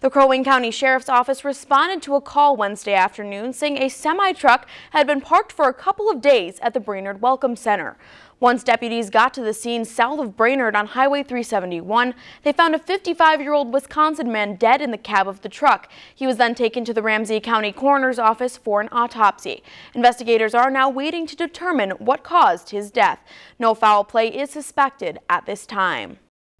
The Crow Wing County Sheriff's Office responded to a call Wednesday afternoon saying a semi-truck had been parked for a couple of days at the Brainerd Welcome Center. Once deputies got to the scene south of Brainerd on Highway 371, they found a 55-year-old Wisconsin man dead in the cab of the truck. He was then taken to the Ramsey County Coroner's Office for an autopsy. Investigators are now waiting to determine what caused his death. No foul play is suspected at this time.